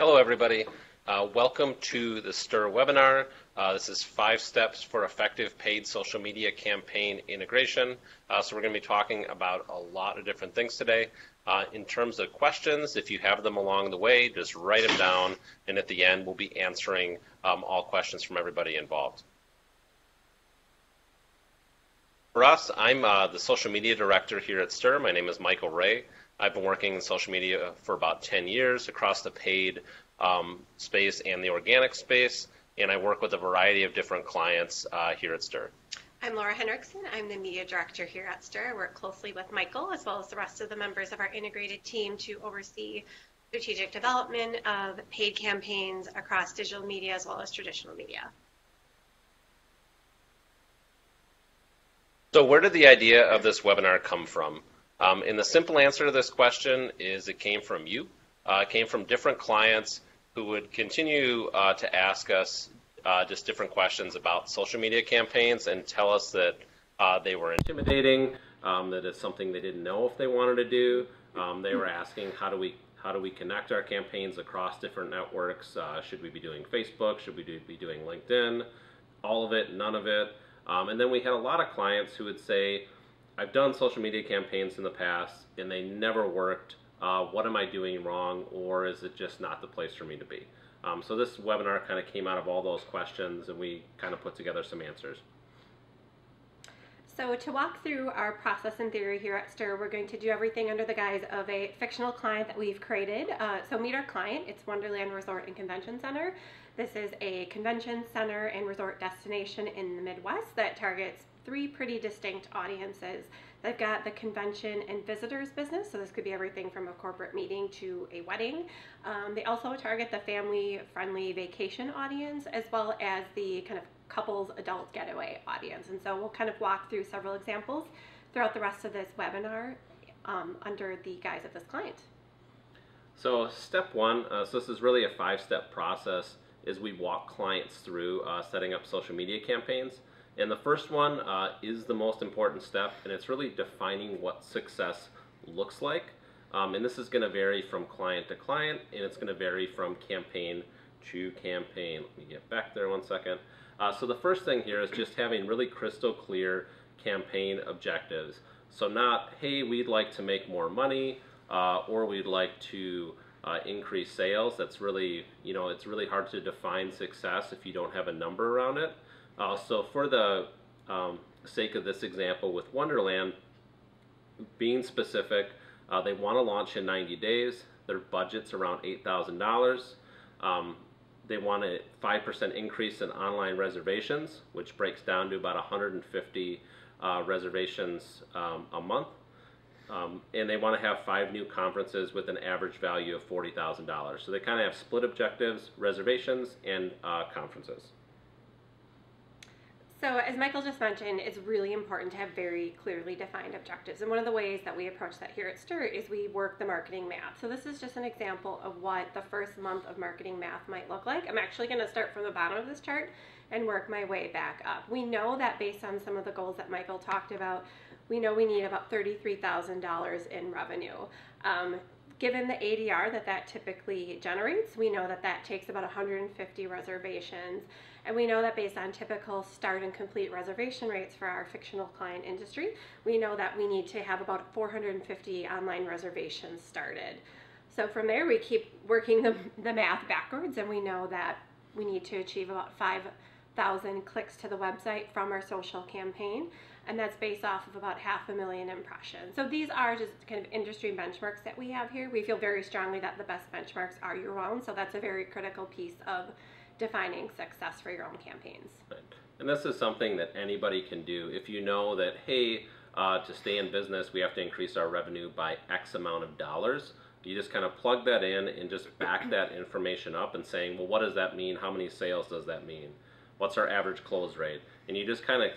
Hello, everybody. Uh, welcome to the STIR webinar. Uh, this is five steps for effective paid social media campaign integration. Uh, so we're going to be talking about a lot of different things today. Uh, in terms of questions, if you have them along the way, just write them down, and at the end, we'll be answering um, all questions from everybody involved. For us, I'm uh, the social media director here at STIR. My name is Michael Ray. I've been working in social media for about 10 years across the paid um, space and the organic space, and I work with a variety of different clients uh, here at STIR. I'm Laura Henriksen. I'm the media director here at STIR. I work closely with Michael as well as the rest of the members of our integrated team to oversee strategic development of paid campaigns across digital media as well as traditional media. So where did the idea of this webinar come from? Um, and the simple answer to this question is it came from you. Uh, it came from different clients who would continue uh, to ask us uh, just different questions about social media campaigns and tell us that uh, they were intimidating, um, that it's something they didn't know if they wanted to do. Um, they were asking how do we how do we connect our campaigns across different networks? Uh, should we be doing Facebook? Should we do, be doing LinkedIn? All of it, none of it. Um, and then we had a lot of clients who would say, I've done social media campaigns in the past and they never worked. Uh, what am I doing wrong or is it just not the place for me to be? Um, so this webinar kind of came out of all those questions and we kind of put together some answers. So to walk through our process and theory here at STIR, we're going to do everything under the guise of a fictional client that we've created. Uh, so meet our client, it's Wonderland Resort and Convention Center. This is a convention center and resort destination in the Midwest that targets three pretty distinct audiences. They've got the convention and visitors business, so this could be everything from a corporate meeting to a wedding. Um, they also target the family friendly vacation audience as well as the kind of couples adult getaway audience. And so we'll kind of walk through several examples throughout the rest of this webinar um, under the guise of this client. So step one, uh, so this is really a five-step process, is we walk clients through uh, setting up social media campaigns. And the first one uh, is the most important step, and it's really defining what success looks like. Um, and this is going to vary from client to client, and it's going to vary from campaign to campaign. Let me get back there one second. Uh, so the first thing here is just having really crystal clear campaign objectives. So not, hey, we'd like to make more money, uh, or we'd like to uh, increase sales. That's really, you know, it's really hard to define success if you don't have a number around it. Uh, so for the um, sake of this example with Wonderland, being specific, uh, they want to launch in 90 days. Their budget's around $8,000. Um, they want a 5% increase in online reservations, which breaks down to about 150 uh, reservations um, a month. Um, and they want to have five new conferences with an average value of $40,000. So they kind of have split objectives, reservations, and uh, conferences. So as Michael just mentioned, it's really important to have very clearly defined objectives. And one of the ways that we approach that here at STIR is we work the marketing math. So this is just an example of what the first month of marketing math might look like. I'm actually going to start from the bottom of this chart and work my way back up. We know that based on some of the goals that Michael talked about, we know we need about $33,000 in revenue. Um, given the ADR that that typically generates, we know that that takes about 150 reservations and we know that based on typical start and complete reservation rates for our fictional client industry, we know that we need to have about 450 online reservations started. So from there, we keep working the, the math backwards, and we know that we need to achieve about 5,000 clicks to the website from our social campaign, and that's based off of about half a million impressions. So these are just kind of industry benchmarks that we have here. We feel very strongly that the best benchmarks are your own, so that's a very critical piece of defining success for your own campaigns. Right. And this is something that anybody can do. If you know that, hey, uh, to stay in business, we have to increase our revenue by X amount of dollars. You just kind of plug that in and just back that information up and saying, well, what does that mean? How many sales does that mean? What's our average close rate? And you just kind of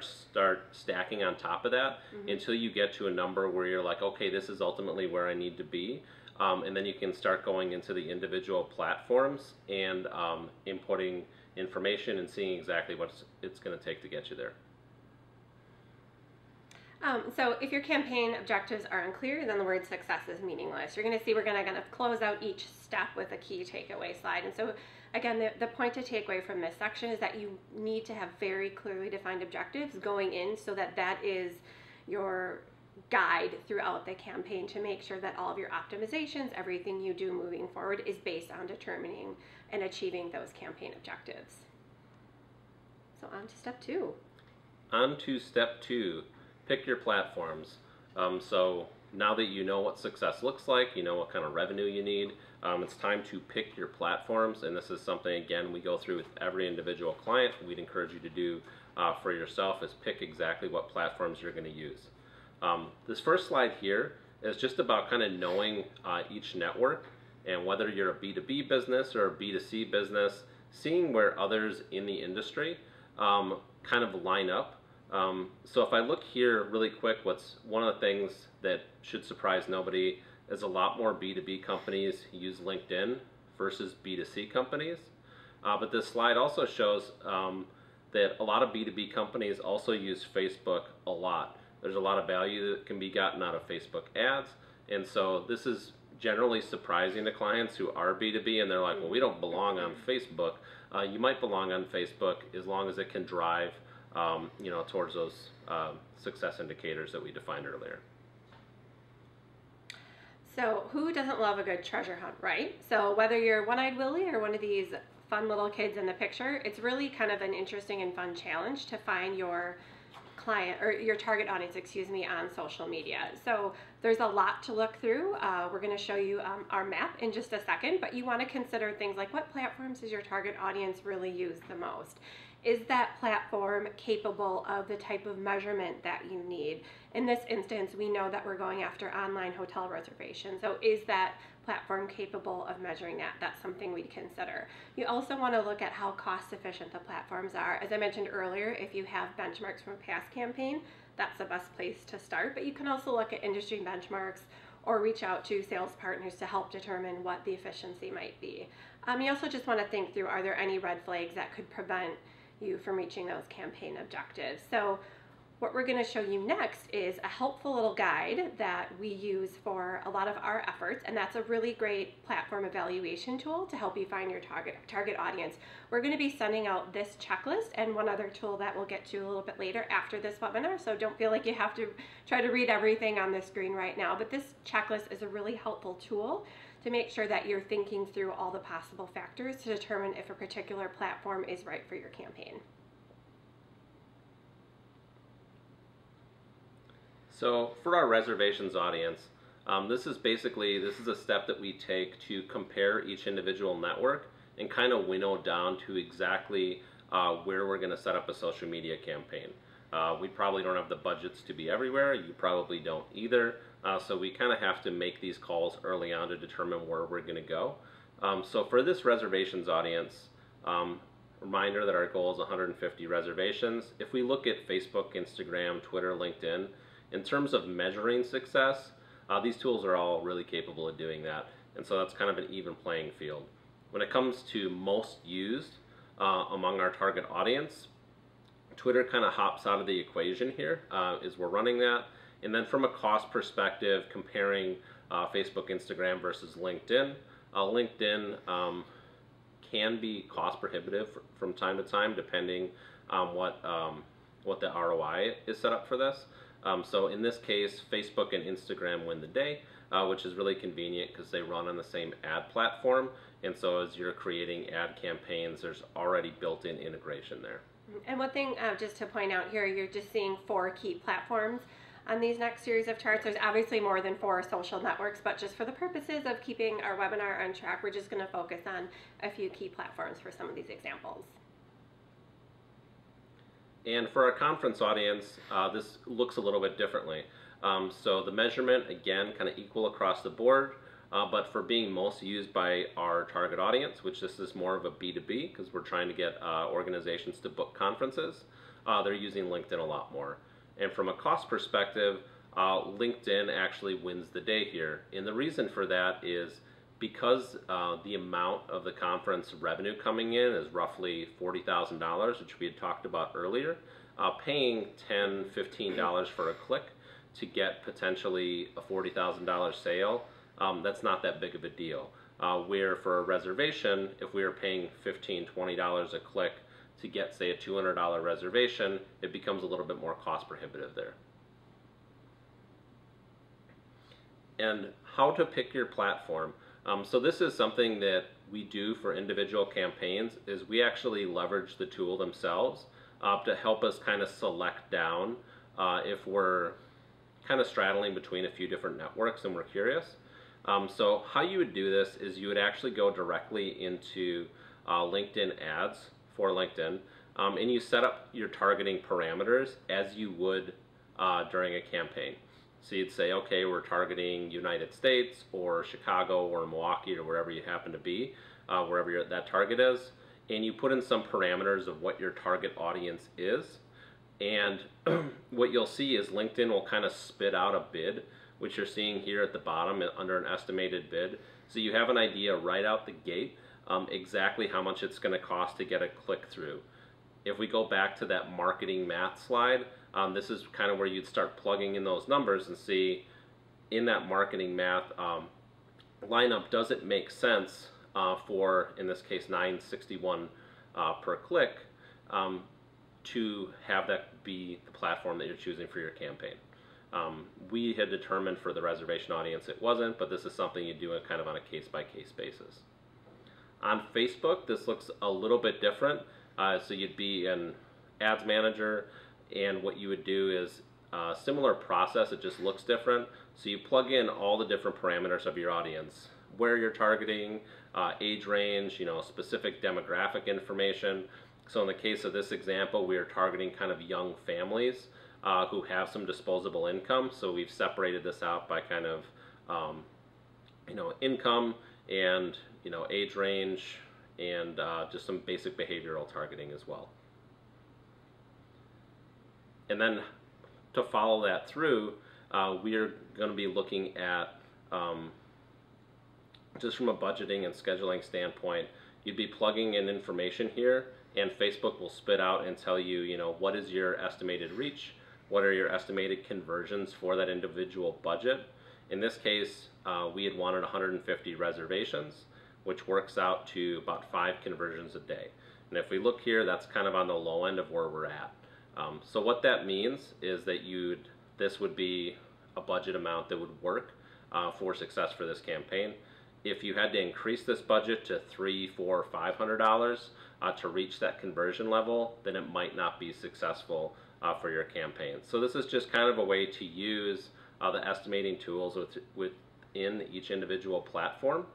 start stacking on top of that mm-hmm. until you get to a number where you're like, okay, this is ultimately where I need to be. Um, and then you can start going into the individual platforms and um, inputting information and seeing exactly what it's going to take to get you there. Um, so if your campaign objectives are unclear, then the word success is meaningless. You're going to see we're going to close out each step with a key takeaway slide. And so again, the, the point to take away from this section is that you need to have very clearly defined objectives going in so that that is your guide throughout the campaign to make sure that all of your optimizations, everything you do moving forward is based on determining and achieving those campaign objectives. So on to step two. On to step two, pick your platforms. Um, so now that you know what success looks like, you know what kind of revenue you need, um, it's time to pick your platforms. And this is something, again, we go through with every individual client. We'd encourage you to do uh, for yourself is pick exactly what platforms you're going to use. Um, this first slide here is just about kind of knowing uh, each network and whether you're a B2B business or a B2C business, seeing where others in the industry um, kind of line up. Um, so if I look here really quick, what's one of the things that should surprise nobody is a lot more B2B companies use LinkedIn versus B2C companies. Uh, but this slide also shows um, that a lot of B2B companies also use Facebook a lot. There's a lot of value that can be gotten out of Facebook ads. And so this is generally surprising to clients who are B2B and they're like, well, we don't belong on Facebook. Uh, you might belong on Facebook as long as it can drive, um, you know, towards those uh, success indicators that we defined earlier. So who doesn't love a good treasure hunt, right? So whether you're One-Eyed Willie or one of these fun little kids in the picture, it's really kind of an interesting and fun challenge to find your client or your target audience, excuse me, on social media. So there's a lot to look through. Uh, we're going to show you um, our map in just a second, but you want to consider things like what platforms does your target audience really use the most? Is that platform capable of the type of measurement that you need? In this instance, we know that we're going after online hotel reservations. So is that platform capable of measuring that. That's something we'd consider. You also want to look at how cost efficient the platforms are. As I mentioned earlier, if you have benchmarks from a past campaign, that's the best place to start. But you can also look at industry benchmarks or reach out to sales partners to help determine what the efficiency might be. Um, you also just want to think through are there any red flags that could prevent you from reaching those campaign objectives. So what we're going to show you next is a helpful little guide that we use for a lot of our efforts, and that's a really great platform evaluation tool to help you find your target, target audience. We're going to be sending out this checklist and one other tool that we'll get to a little bit later after this webinar, so don't feel like you have to try to read everything on the screen right now, but this checklist is a really helpful tool to make sure that you're thinking through all the possible factors to determine if a particular platform is right for your campaign. So for our reservations audience, um, this is basically, this is a step that we take to compare each individual network and kind of winnow down to exactly uh, where we're going to set up a social media campaign. Uh, we probably don't have the budgets to be everywhere. You probably don't either. Uh, so we kind of have to make these calls early on to determine where we're going to go. Um, so for this reservations audience, um, reminder that our goal is 150 reservations. If we look at Facebook, Instagram, Twitter, LinkedIn, in terms of measuring success, uh, these tools are all really capable of doing that. And so that's kind of an even playing field. When it comes to most used uh, among our target audience, Twitter kind of hops out of the equation here uh, as we're running that. And then from a cost perspective, comparing uh, Facebook, Instagram versus LinkedIn, uh, LinkedIn um, can be cost prohibitive from time to time depending on what, um, what the ROI is set up for this. Um, so in this case, Facebook and Instagram win the day, uh, which is really convenient because they run on the same ad platform. And so as you're creating ad campaigns, there's already built-in integration there. And one thing, uh, just to point out here, you're just seeing four key platforms on these next series of charts. There's obviously more than four social networks, but just for the purposes of keeping our webinar on track, we're just going to focus on a few key platforms for some of these examples. And for our conference audience, uh, this looks a little bit differently. Um, so the measurement, again, kind of equal across the board, uh, but for being most used by our target audience, which this is more of a B2B because we're trying to get uh, organizations to book conferences, uh, they're using LinkedIn a lot more. And from a cost perspective, uh, LinkedIn actually wins the day here. And the reason for that is because uh, the amount of the conference revenue coming in is roughly $40,000, which we had talked about earlier, uh, paying $10, $15 for a click to get potentially a $40,000 sale, um, that's not that big of a deal. Uh, where for a reservation, if we were paying $15, $20 a click to get, say, a $200 reservation, it becomes a little bit more cost prohibitive there. And how to pick your platform. Um, so this is something that we do for individual campaigns is we actually leverage the tool themselves uh, to help us kind of select down uh, if we're kind of straddling between a few different networks and we're curious. Um, so how you would do this is you would actually go directly into uh, LinkedIn ads for LinkedIn um, and you set up your targeting parameters as you would uh, during a campaign. So you'd say, okay, we're targeting United States or Chicago or Milwaukee or wherever you happen to be, uh, wherever that target is, and you put in some parameters of what your target audience is. And what you'll see is LinkedIn will kind of spit out a bid, which you're seeing here at the bottom under an estimated bid. So you have an idea right out the gate um, exactly how much it's going to cost to get a click through. If we go back to that marketing math slide, um, this is kind of where you'd start plugging in those numbers and see in that marketing math um, lineup, does it make sense uh, for, in this case, 961 uh, per click um, to have that be the platform that you're choosing for your campaign. Um, we had determined for the reservation audience it wasn't, but this is something you do kind of on a case-by-case -case basis. On Facebook, this looks a little bit different. Uh, so you'd be an ads manager, and what you would do is a similar process, it just looks different. So you plug in all the different parameters of your audience, where you're targeting, uh, age range, you know, specific demographic information. So in the case of this example, we are targeting kind of young families uh, who have some disposable income. So we've separated this out by kind of, um, you know, income and, you know, age range and uh, just some basic behavioral targeting as well. And then to follow that through, uh, we are going to be looking at, um, just from a budgeting and scheduling standpoint, you'd be plugging in information here and Facebook will spit out and tell you, you know, what is your estimated reach, what are your estimated conversions for that individual budget. In this case, uh, we had wanted 150 reservations, which works out to about five conversions a day. And if we look here, that's kind of on the low end of where we're at. Um, so what that means is that you'd this would be a budget amount that would work uh, for success for this campaign. If you had to increase this budget to three, four, five hundred dollars uh, to reach that conversion level, then it might not be successful uh, for your campaign. So this is just kind of a way to use uh, the estimating tools with, within each individual platform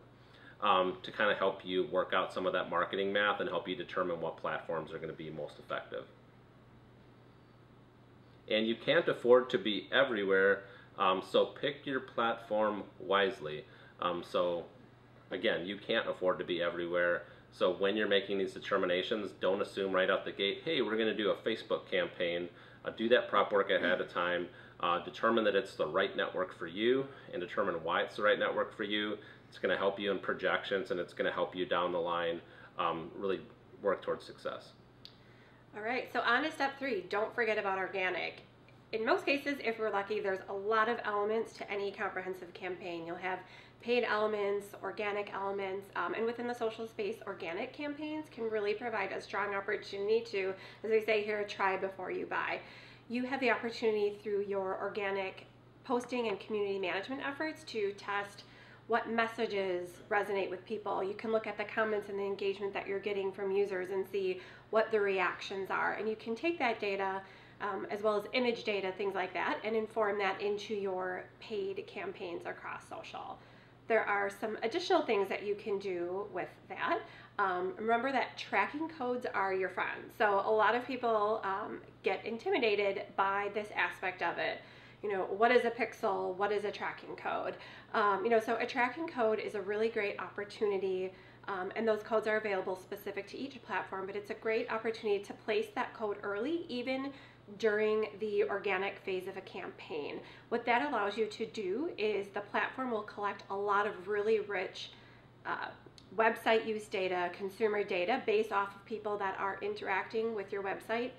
um, to kind of help you work out some of that marketing math and help you determine what platforms are going to be most effective and you can't afford to be everywhere. Um, so pick your platform wisely. Um, so again, you can't afford to be everywhere. So when you're making these determinations, don't assume right out the gate, hey, we're going to do a Facebook campaign. Uh, do that prep work ahead of time. Uh, determine that it's the right network for you and determine why it's the right network for you. It's going to help you in projections and it's going to help you down the line um, really work towards success. All right, so on to step three, don't forget about organic. In most cases, if we're lucky, there's a lot of elements to any comprehensive campaign. You'll have paid elements, organic elements, um, and within the social space, organic campaigns can really provide a strong opportunity to, as we say here, try before you buy. You have the opportunity through your organic posting and community management efforts to test what messages resonate with people. You can look at the comments and the engagement that you're getting from users and see what the reactions are. And you can take that data um, as well as image data, things like that, and inform that into your paid campaigns across social. There are some additional things that you can do with that. Um, remember that tracking codes are your friend. So a lot of people um, get intimidated by this aspect of it you know, what is a pixel? What is a tracking code? Um, you know, so a tracking code is a really great opportunity um, and those codes are available specific to each platform, but it's a great opportunity to place that code early, even during the organic phase of a campaign. What that allows you to do is the platform will collect a lot of really rich uh, website use data, consumer data based off of people that are interacting with your website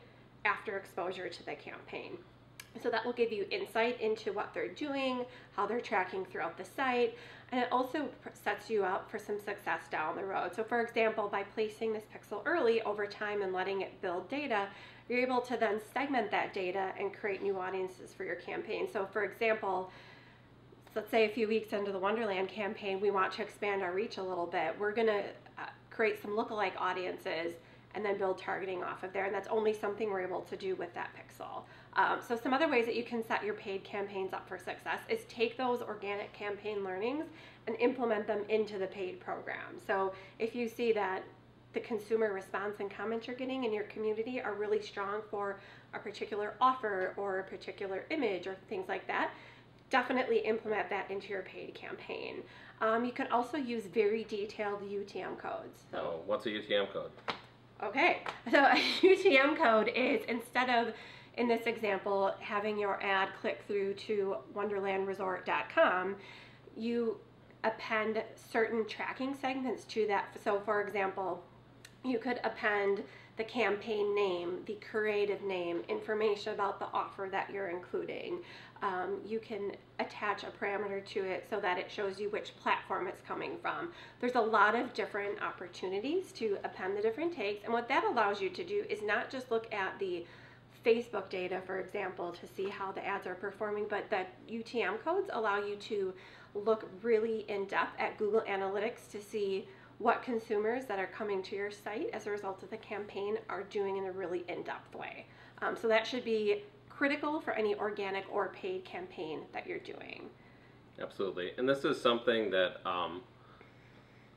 after exposure to the campaign. So that will give you insight into what they're doing, how they're tracking throughout the site, and it also sets you up for some success down the road. So for example, by placing this pixel early over time and letting it build data, you're able to then segment that data and create new audiences for your campaign. So for example, let's say a few weeks into the Wonderland campaign, we want to expand our reach a little bit. We're going to uh, create some lookalike audiences and then build targeting off of there. And that's only something we're able to do with that pixel. Um, so some other ways that you can set your paid campaigns up for success is take those organic campaign learnings and implement them into the paid program. So if you see that the consumer response and comments you're getting in your community are really strong for a particular offer or a particular image or things like that, definitely implement that into your paid campaign. Um, you can also use very detailed UTM codes. So, oh, what's a UTM code? Okay, so a UTM code is instead of, in this example, having your ad click through to wonderlandresort.com, you append certain tracking segments to that. So, for example, you could append the campaign name, the creative name, information about the offer that you're including. Um, you can attach a parameter to it so that it shows you which platform it's coming from. There's a lot of different opportunities to append the different tags, and what that allows you to do is not just look at the Facebook data, for example, to see how the ads are performing, but the UTM codes allow you to look really in depth at Google Analytics to see what consumers that are coming to your site as a result of the campaign are doing in a really in-depth way. Um, so that should be critical for any organic or paid campaign that you're doing. Absolutely. And this is something that um,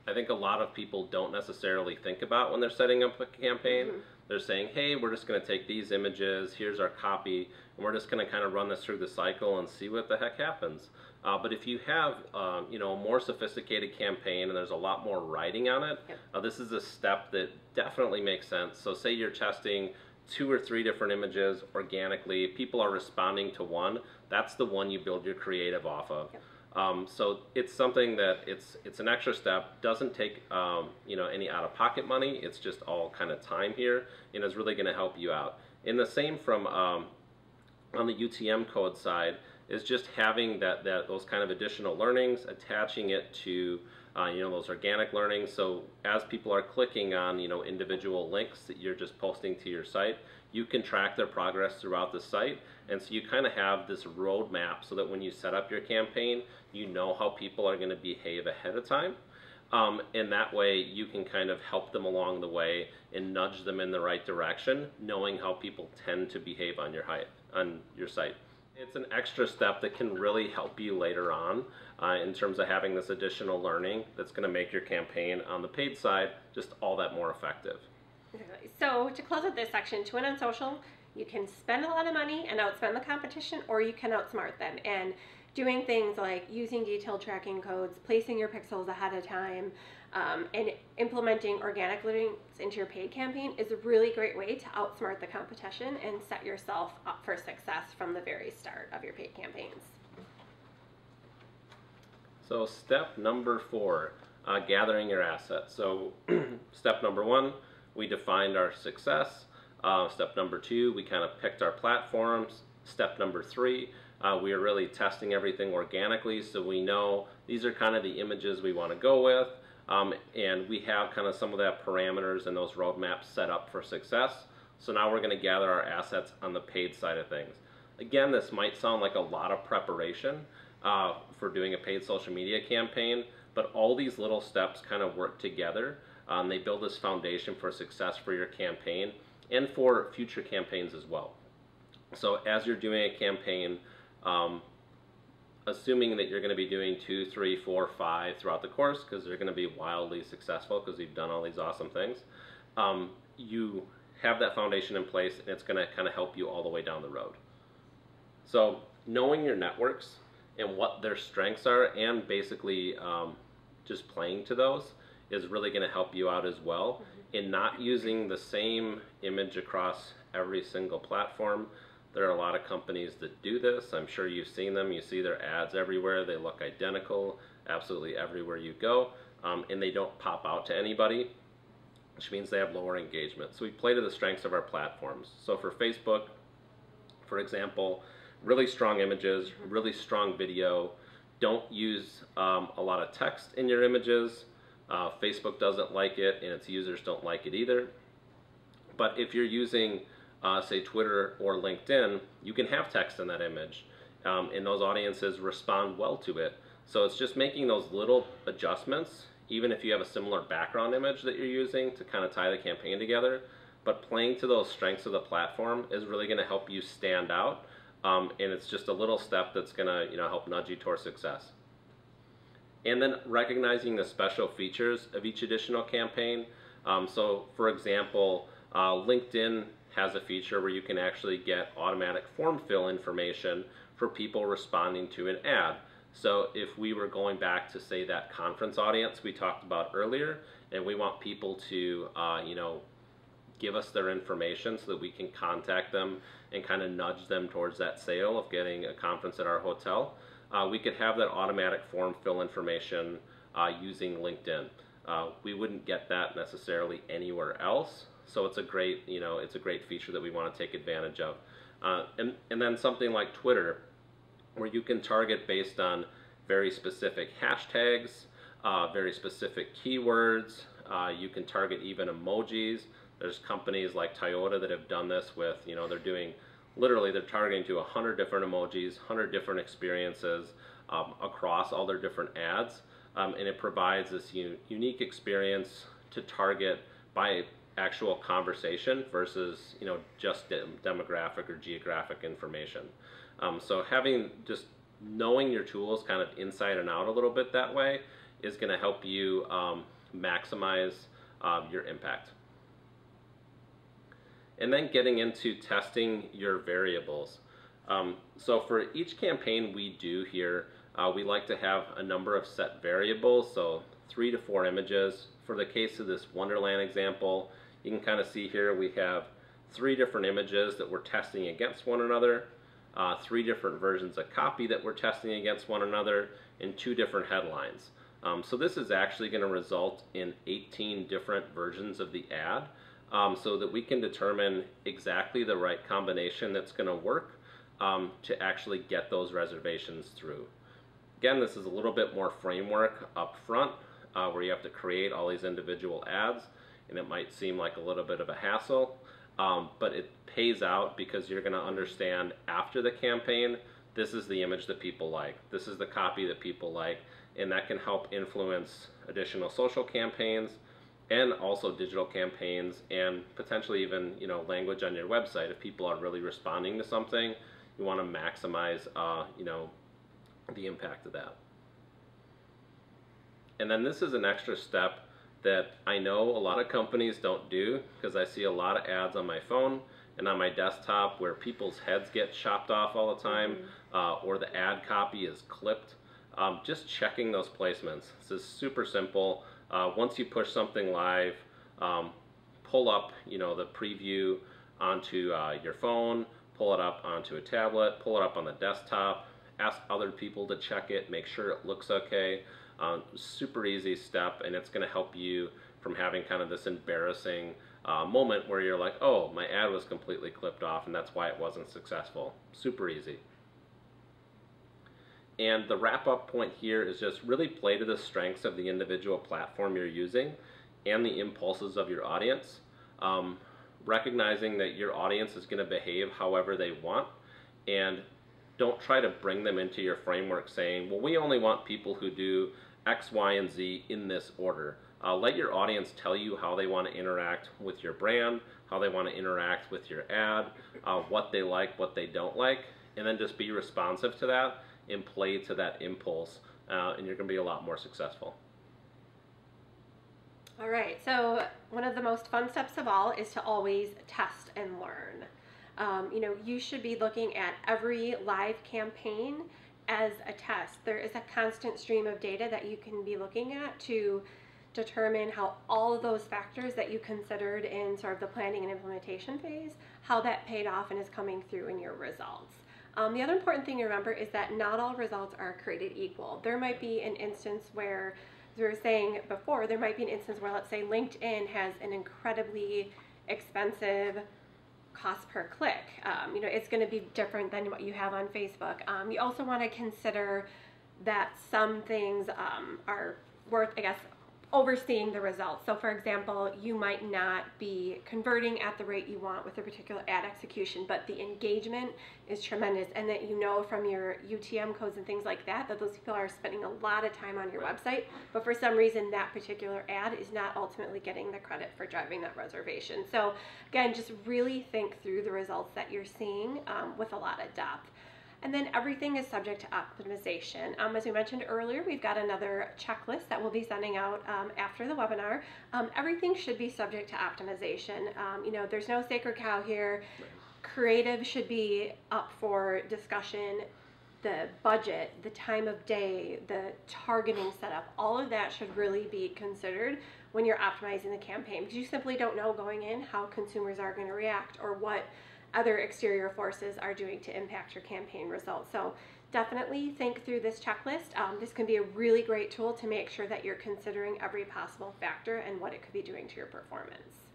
I think a lot of people don't necessarily think about when they're setting up a campaign. Mm-hmm. They're saying, hey, we're just going to take these images, here's our copy, and we're just going to kind of run this through the cycle and see what the heck happens. Uh, but if you have, um, you know, a more sophisticated campaign and there's a lot more writing on it, yep. uh, this is a step that definitely makes sense. So say you're testing two or three different images organically, people are responding to one, that's the one you build your creative off of. Yep. Um, so it's something that it's it's an extra step. Doesn't take um, you know any out of pocket money. It's just all kind of time here, and is really going to help you out. And the same from um, on the UTM code side is just having that, that those kind of additional learnings, attaching it to uh, you know those organic learnings. So as people are clicking on you know individual links that you're just posting to your site, you can track their progress throughout the site, and so you kind of have this roadmap so that when you set up your campaign, you know how people are going to behave ahead of time. Um, and that way you can kind of help them along the way and nudge them in the right direction, knowing how people tend to behave on your, on your site. It's an extra step that can really help you later on uh, in terms of having this additional learning that's going to make your campaign on the paid side just all that more effective. So to close out this section, to win on social, you can spend a lot of money and outspend the competition, or you can outsmart them. And doing things like using detailed tracking codes, placing your pixels ahead of time, um, and implementing organic links into your paid campaign is a really great way to outsmart the competition and set yourself up for success from the very start of your paid campaigns. So step number four, uh, gathering your assets. So step number one, we defined our success. Uh, step number two, we kind of picked our platforms. Step number three, uh, we are really testing everything organically so we know these are kind of the images we want to go with. Um, and we have kind of some of that parameters and those roadmaps set up for success. So now we're going to gather our assets on the paid side of things. Again, this might sound like a lot of preparation uh, for doing a paid social media campaign, but all these little steps kind of work together. Um, they build this foundation for success for your campaign and for future campaigns as well. So as you're doing a campaign, um, assuming that you're going to be doing two, three, four, five throughout the course because they're going to be wildly successful because you've done all these awesome things, um, you have that foundation in place and it's going to kind of help you all the way down the road. So knowing your networks and what their strengths are and basically um, just playing to those is really going to help you out as well in not using the same image across every single platform there are a lot of companies that do this. I'm sure you've seen them. You see their ads everywhere. They look identical absolutely everywhere you go, um, and they don't pop out to anybody. which means they have lower engagement. So we play to the strengths of our platforms. So for Facebook, for example, really strong images, really strong video. Don't use um, a lot of text in your images. Uh, Facebook doesn't like it, and its users don't like it either. But if you're using, uh, say, Twitter or LinkedIn, you can have text in that image, um, and those audiences respond well to it. So it's just making those little adjustments, even if you have a similar background image that you're using to kind of tie the campaign together. But playing to those strengths of the platform is really going to help you stand out, um, and it's just a little step that's going to you know help nudge you towards success. And then recognizing the special features of each additional campaign. Um, so, for example, uh, LinkedIn has a feature where you can actually get automatic form fill information for people responding to an ad. So if we were going back to say that conference audience we talked about earlier, and we want people to, uh, you know, give us their information so that we can contact them and kind of nudge them towards that sale of getting a conference at our hotel, uh, we could have that automatic form fill information uh, using LinkedIn. Uh, we wouldn't get that necessarily anywhere else, so it's a great, you know, it's a great feature that we want to take advantage of. Uh, and, and then something like Twitter, where you can target based on very specific hashtags, uh, very specific keywords. Uh, you can target even emojis. There's companies like Toyota that have done this with, you know, they're doing literally they're targeting to 100 different emojis, 100 different experiences um, across all their different ads. Um, and it provides this unique experience to target by actual conversation versus you know just de demographic or geographic information. Um, so having just knowing your tools kind of inside and out a little bit that way is going to help you um, maximize um, your impact. And then getting into testing your variables. Um, so for each campaign we do here, uh, we like to have a number of set variables, so three to four images. For the case of this Wonderland example, you can kind of see here we have three different images that we're testing against one another uh, three different versions of copy that we're testing against one another, and two different headlines. Um, so this is actually going to result in 18 different versions of the ad um, so that we can determine exactly the right combination that's going to work um, to actually get those reservations through. Again, this is a little bit more framework up front uh, where you have to create all these individual ads and it might seem like a little bit of a hassle. Um, but it pays out because you're going to understand after the campaign, this is the image that people like, this is the copy that people like, and that can help influence additional social campaigns and also digital campaigns and potentially even you know language on your website if people are really responding to something you want to maximize uh, you know the impact of that and then this is an extra step that I know a lot of companies don't do because I see a lot of ads on my phone and on my desktop where people's heads get chopped off all the time mm-hmm. uh, or the ad copy is clipped. Um, just checking those placements. This is super simple. Uh, once you push something live, um, pull up you know the preview onto uh, your phone, pull it up onto a tablet, pull it up on the desktop, ask other people to check it, make sure it looks okay. Um, super easy step, and it's going to help you from having kind of this embarrassing uh, moment where you're like, oh, my ad was completely clipped off, and that's why it wasn't successful. Super easy. And the wrap up point here is just really play to the strengths of the individual platform you're using and the impulses of your audience. Um, recognizing that your audience is going to behave however they want and don't try to bring them into your framework saying, well, we only want people who do X, Y, and Z in this order. Uh, let your audience tell you how they want to interact with your brand, how they want to interact with your ad, uh, what they like, what they don't like, and then just be responsive to that and play to that impulse, uh, and you're going to be a lot more successful. All right, so one of the most fun steps of all is to always test and learn. Um, you know, you should be looking at every live campaign as a test. There is a constant stream of data that you can be looking at to determine how all of those factors that you considered in sort of the planning and implementation phase, how that paid off and is coming through in your results. Um, the other important thing to remember is that not all results are created equal. There might be an instance where As we were saying before, there might be an instance where, let's say, LinkedIn has an incredibly expensive cost per click. Um, you know, it's going to be different than what you have on Facebook. Um, you also want to consider that some things um, are worth, I guess, overseeing the results. So for example, you might not be converting at the rate you want with a particular ad execution, but the engagement is tremendous and that you know from your UTM codes and things like that that those people are spending a lot of time on your website, but for some reason that particular ad is not ultimately getting the credit for driving that reservation. So again, just really think through the results that you're seeing um, with a lot of depth. And then everything is subject to optimization. Um, as we mentioned earlier, we've got another checklist that we'll be sending out um, after the webinar. Um, everything should be subject to optimization. Um, you know, there's no sacred cow here. Creative should be up for discussion. The budget, the time of day, the targeting setup, all of that should really be considered when you're optimizing the campaign because you simply don't know going in how consumers are going to react or what other exterior forces are doing to impact your campaign results. So definitely think through this checklist. Um, this can be a really great tool to make sure that you're considering every possible factor and what it could be doing to your performance.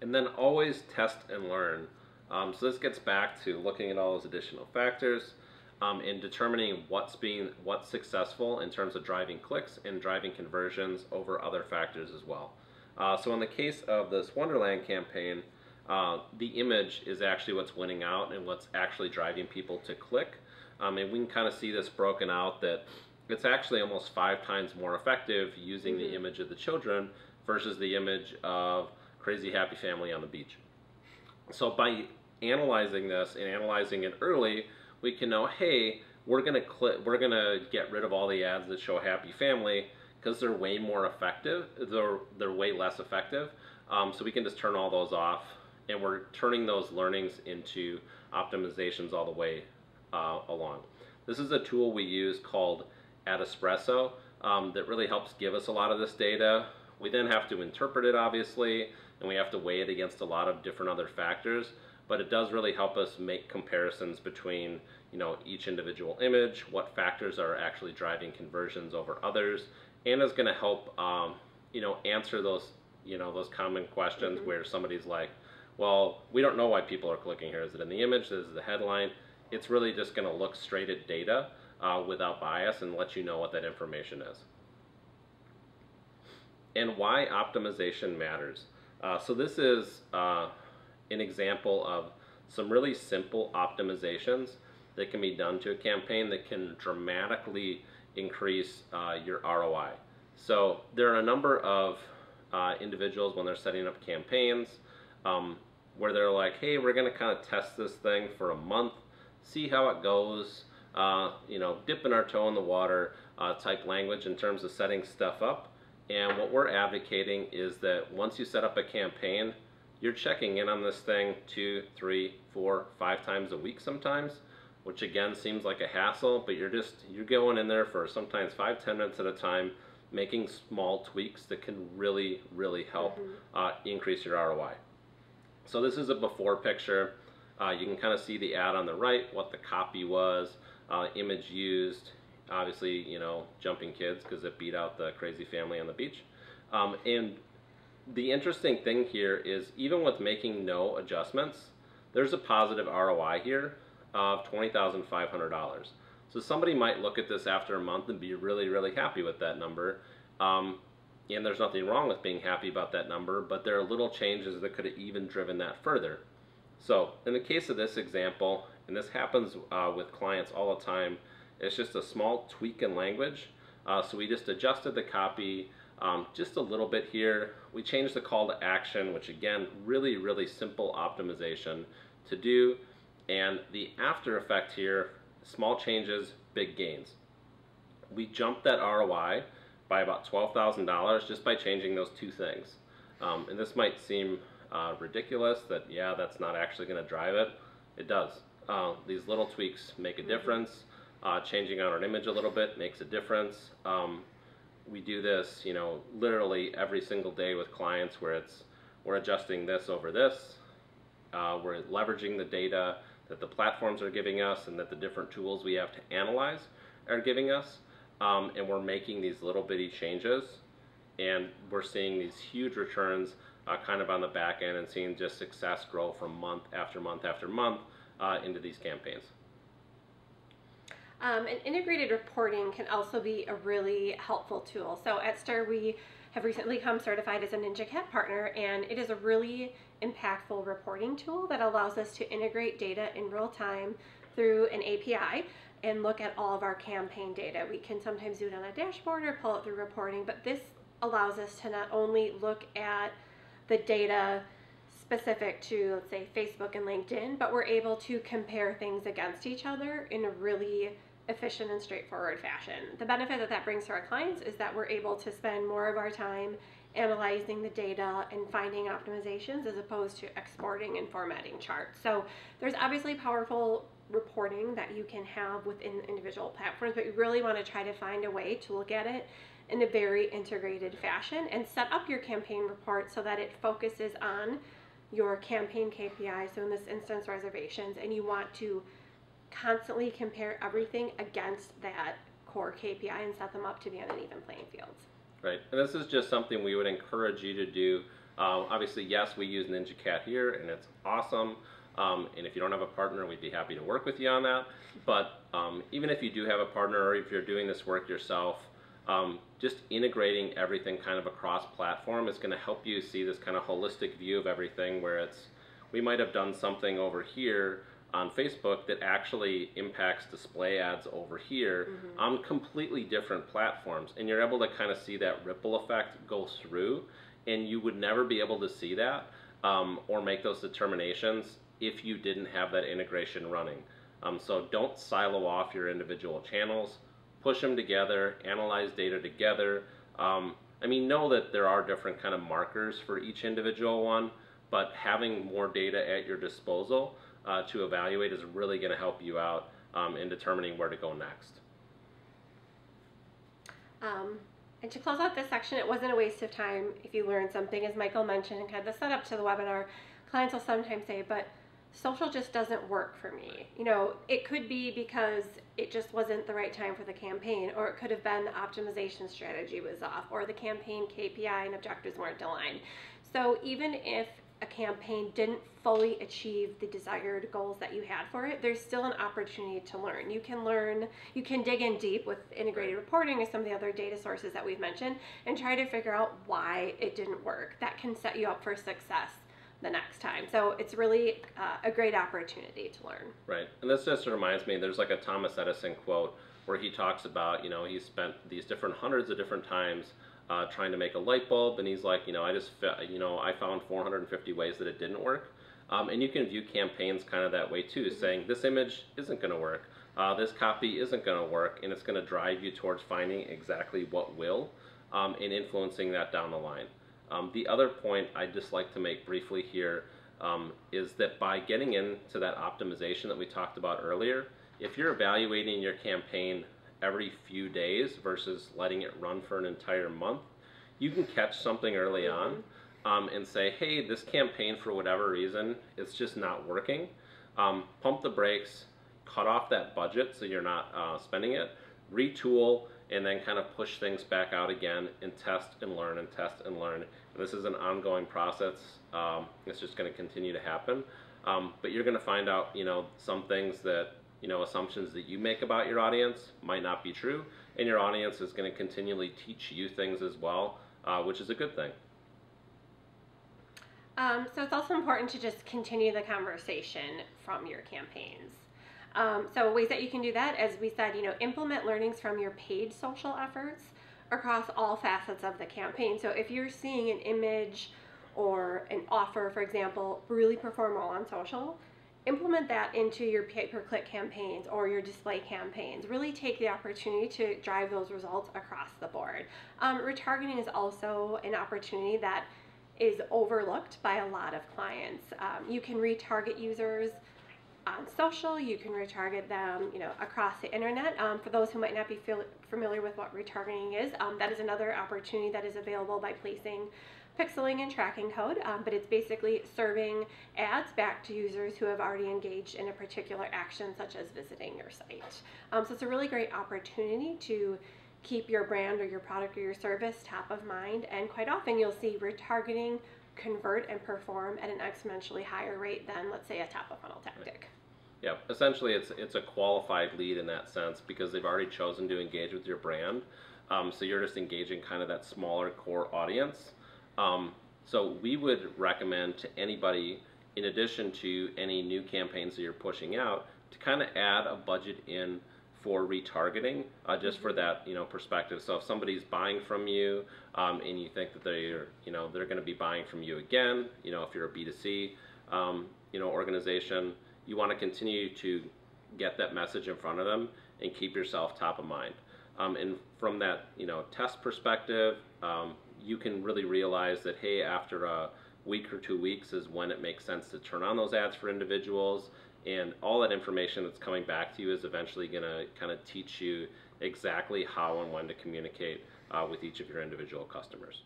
And then always test and learn. Um, so this gets back to looking at all those additional factors um, and determining what's being what's successful in terms of driving clicks and driving conversions over other factors as well. Uh, so in the case of this Wonderland campaign, uh, the image is actually what's winning out and what's actually driving people to click. Um, and we can kind of see this broken out that it's actually almost five times more effective using mm-hmm. the image of the children versus the image of crazy happy family on the beach. So by analyzing this and analyzing it early, we can know, hey, we're gonna click, we're gonna get rid of all the ads that show happy family because they're way more effective. They're they're way less effective. Um, so we can just turn all those off and we're turning those learnings into optimizations all the way uh, along. This is a tool we use called AdEspresso um, that really helps give us a lot of this data. We then have to interpret it obviously and we have to weigh it against a lot of different other factors but it does really help us make comparisons between you know each individual image, what factors are actually driving conversions over others, and is going to help um, you know answer those you know those common questions mm -hmm. where somebody's like, well, we don't know why people are clicking here. Is it in the image? Is it the headline? It's really just going to look straight at data uh, without bias and let you know what that information is. And why optimization matters. Uh, so this is uh, an example of some really simple optimizations that can be done to a campaign that can dramatically increase uh, your ROI. So there are a number of uh, individuals when they're setting up campaigns um, where they're like, hey, we're going to kind of test this thing for a month, see how it goes, uh, you know, dipping our toe in the water uh, type language in terms of setting stuff up. And what we're advocating is that once you set up a campaign, you're checking in on this thing two, three, four, five times a week sometimes, which again seems like a hassle, but you're just, you're going in there for sometimes five, ten minutes at a time, making small tweaks that can really, really help mm -hmm. uh, increase your ROI. So this is a before picture. Uh, you can kind of see the ad on the right, what the copy was, uh, image used, obviously, you know, jumping kids because it beat out the crazy family on the beach. Um, and the interesting thing here is even with making no adjustments, there's a positive ROI here of $20,500. So somebody might look at this after a month and be really, really happy with that number. Um, and there's nothing wrong with being happy about that number, but there are little changes that could have even driven that further. So in the case of this example, and this happens uh, with clients all the time, it's just a small tweak in language. Uh, so we just adjusted the copy um, just a little bit here. We changed the call to action, which again, really, really simple optimization to do. And the after effect here, small changes, big gains. We jumped that ROI by about $12,000 just by changing those two things. Um, and this might seem uh, ridiculous that, yeah, that's not actually going to drive it. It does. Uh, these little tweaks make a mm-hmm. difference. Uh, changing out an image a little bit makes a difference. Um, we do this, you know, literally every single day with clients where it's we're adjusting this over this. Uh, we're leveraging the data that the platforms are giving us and that the different tools we have to analyze are giving us um, and we're making these little bitty changes, and we're seeing these huge returns uh, kind of on the back end and seeing just success grow from month after month after month uh, into these campaigns. Um, and integrated reporting can also be a really helpful tool. So at STIR, we have recently come certified as a NinjaCat partner, and it is a really impactful reporting tool that allows us to integrate data in real time through an API and look at all of our campaign data. We can sometimes do it on a dashboard or pull it through reporting, but this allows us to not only look at the data specific to, let's say, Facebook and LinkedIn, but we're able to compare things against each other in a really efficient and straightforward fashion. The benefit that that brings to our clients is that we're able to spend more of our time analyzing the data and finding optimizations as opposed to exporting and formatting charts. So there's obviously powerful reporting that you can have within individual platforms, but you really want to try to find a way to look at it in a very integrated fashion and set up your campaign report so that it focuses on your campaign KPI, so in this instance reservations, and you want to constantly compare everything against that core KPI and set them up to be on an even playing field. Right, and this is just something we would encourage you to do. Um, obviously, yes, we use NinjaCat here, and it's awesome. Um, and if you don't have a partner, we'd be happy to work with you on that. But um, even if you do have a partner, or if you're doing this work yourself, um, just integrating everything kind of across platform is going to help you see this kind of holistic view of everything where it's we might have done something over here on Facebook that actually impacts display ads over here mm-hmm. on completely different platforms. And you're able to kind of see that ripple effect go through. And you would never be able to see that um, or make those determinations if you didn't have that integration running. Um, so don't silo off your individual channels, push them together, analyze data together. Um, I mean, know that there are different kind of markers for each individual one, but having more data at your disposal uh, to evaluate is really going to help you out um, in determining where to go next. Um, and to close out this section, it wasn't a waste of time if you learned something. As Michael mentioned, and kind of the setup to the webinar, clients will sometimes say, but social just doesn't work for me. You know, it could be because it just wasn't the right time for the campaign, or it could have been the optimization strategy was off, or the campaign KPI and objectives weren't aligned. So even if a campaign didn't fully achieve the desired goals that you had for it, there's still an opportunity to learn. You can learn, you can dig in deep with integrated reporting or some of the other data sources that we've mentioned and try to figure out why it didn't work. That can set you up for success the next time. So it's really uh, a great opportunity to learn. Right. And this just reminds me, there's like a Thomas Edison quote where he talks about, you know, he spent these different hundreds of different times uh, trying to make a light bulb, and he's like, you know, I just, you know, I found 450 ways that it didn't work. Um, and you can view campaigns kind of that way too, mm-hmm. saying this image isn't going to work, uh, this copy isn't going to work, and it's going to drive you towards finding exactly what will um, and influencing that down the line. Um, the other point I'd just like to make briefly here um, is that by getting into that optimization that we talked about earlier, if you're evaluating your campaign every few days versus letting it run for an entire month, you can catch something early on um, and say, hey, this campaign for whatever reason, it's just not working. Um, pump the brakes, cut off that budget so you're not uh, spending it, retool, and then kind of push things back out again and test and learn and test and learn. And this is an ongoing process. Um, it's just going to continue to happen. Um, but you're going to find out, you know, some things that you know, assumptions that you make about your audience might not be true, and your audience is going to continually teach you things as well, uh, which is a good thing. Um, so it's also important to just continue the conversation from your campaigns. Um, so ways that you can do that, as we said, you know, implement learnings from your paid social efforts across all facets of the campaign. So if you're seeing an image or an offer, for example, really perform well on social, implement that into your pay-per-click campaigns or your display campaigns. Really take the opportunity to drive those results across the board. Um, retargeting is also an opportunity that is overlooked by a lot of clients. Um, you can retarget users on social, you can retarget them, you know, across the internet. Um, for those who might not be familiar with what retargeting is, um, that is another opportunity that is available by placing pixeling and tracking code, um, but it's basically serving ads back to users who have already engaged in a particular action, such as visiting your site. Um, so it's a really great opportunity to keep your brand or your product or your service top of mind. And quite often you'll see retargeting convert and perform at an exponentially higher rate than, let's say, a top of funnel tactic. Yeah, essentially, it's it's a qualified lead in that sense because they've already chosen to engage with your brand. Um, so you're just engaging kind of that smaller core audience. Um, so we would recommend to anybody, in addition to any new campaigns that you're pushing out, to kind of add a budget in for retargeting, uh, just for that you know perspective. So if somebody's buying from you um, and you think that they're you know they're going to be buying from you again, you know if you're a B2C um, you know organization, you want to continue to get that message in front of them and keep yourself top of mind. Um, and from that you know test perspective, um, you can really realize that hey, after a week or two weeks is when it makes sense to turn on those ads for individuals and all that information that's coming back to you is eventually going to kind of teach you exactly how and when to communicate uh, with each of your individual customers.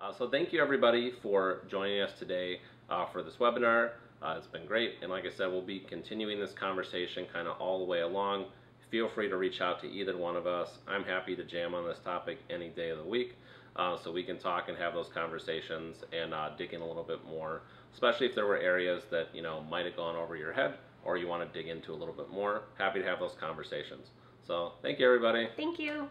Uh, so thank you everybody for joining us today uh, for this webinar. Uh, it's been great, and like I said, we'll be continuing this conversation kind of all the way along. Feel free to reach out to either one of us. I'm happy to jam on this topic any day of the week, uh, so we can talk and have those conversations and uh, dig in a little bit more, especially if there were areas that you know might have gone over your head or you want to dig into a little bit more. Happy to have those conversations. So thank you, everybody. Thank you.